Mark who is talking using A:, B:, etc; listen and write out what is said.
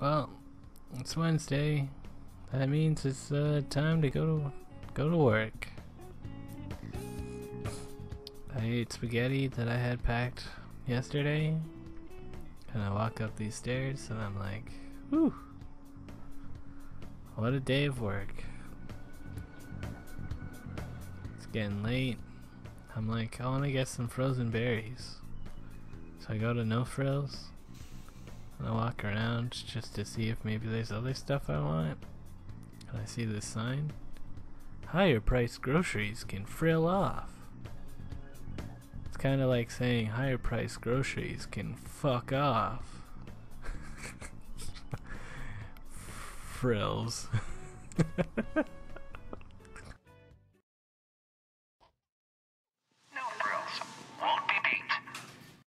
A: Well, it's Wednesday. That means it's uh, time to go to go to work. I ate spaghetti that I had packed yesterday, and I walk up these stairs, and I'm like, "Whew, what a day of work!" It's getting late. I'm like, I want to get some frozen berries, so I go to No Frills. And I walk around just to see if maybe there's other stuff I want. And I see this sign. Higher priced groceries can frill off. It's kind of like saying higher priced groceries can fuck off. Frills.